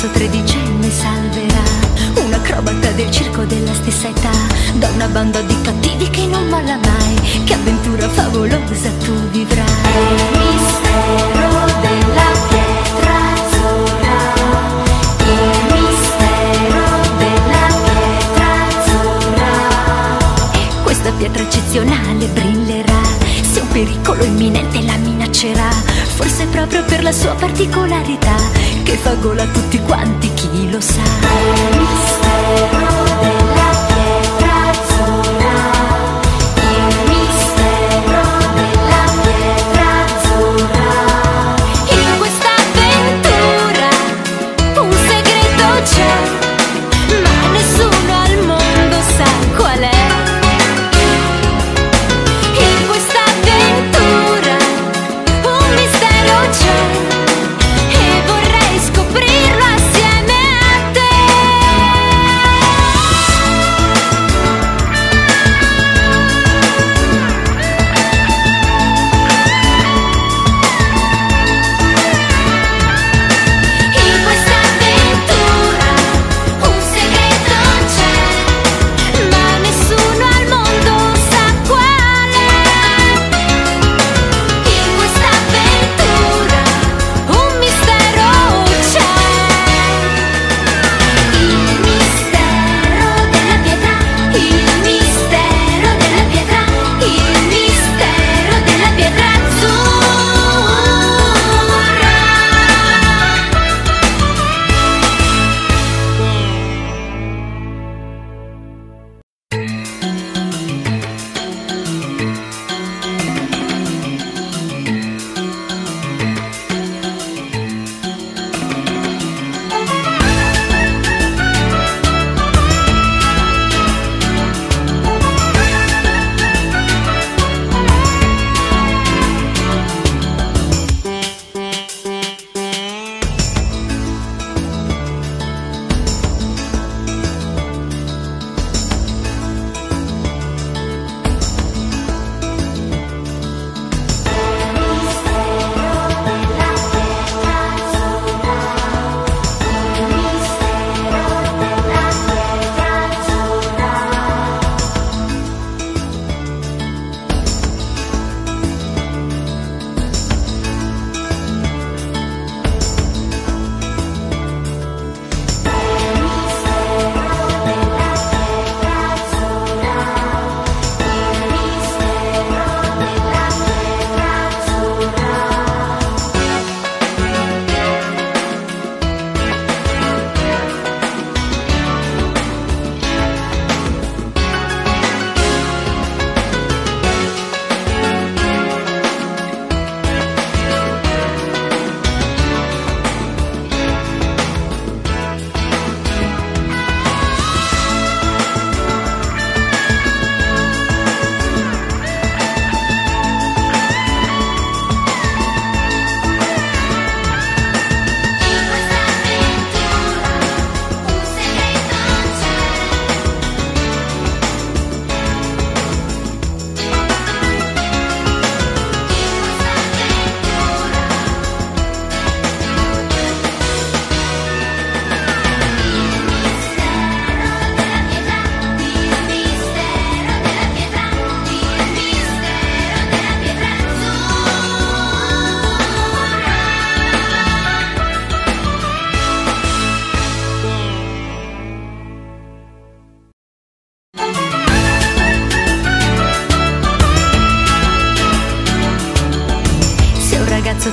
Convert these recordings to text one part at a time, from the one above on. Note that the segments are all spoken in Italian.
ragazzo tredicenne salverà. Un acrobata del circo della stessa età. Da una banda di cattivi che non molla mai. Che avventura favolosa tu vivrai. Il mistero della pietra azzurra. Il mistero della pietra azzurra. E questa pietra eccezionale brillerà. Se un pericolo imminente la minaccerà. Forse proprio per la sua particolarità. Che fa gola a tutti quanti, chi lo sa.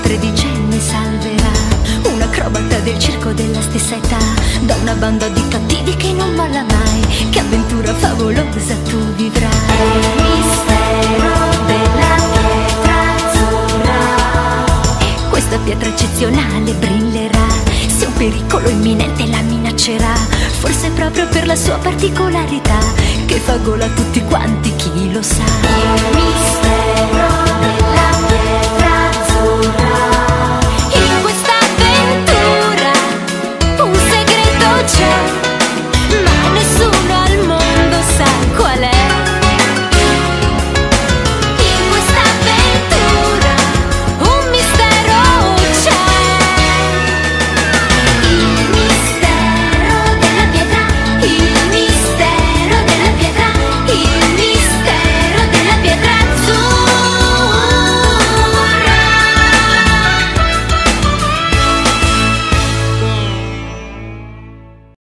Tredicenne salverà un acrobata del circo della stessa età da una banda di cattivi che non molla mai, che avventura favolosa tu vivrai. Il mistero della pietra azzurra questa pietra eccezionale brillerà. Se un pericolo imminente la minaccerà, forse proprio per la sua particolarità,